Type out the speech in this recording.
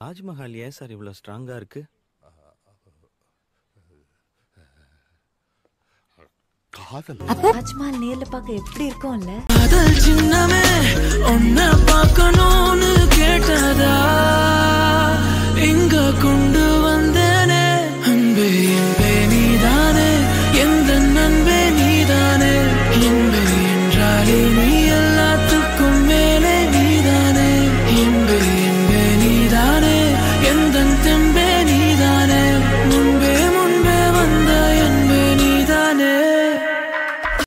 தாஜ்மஹால் ஏன் சார் இவ்வளோ ஸ்ட்ராங்கா இருக்கு? காதல். தாஜ்மஹால் நேர்ல பார்க்க எப்படி இருக்கும்ல?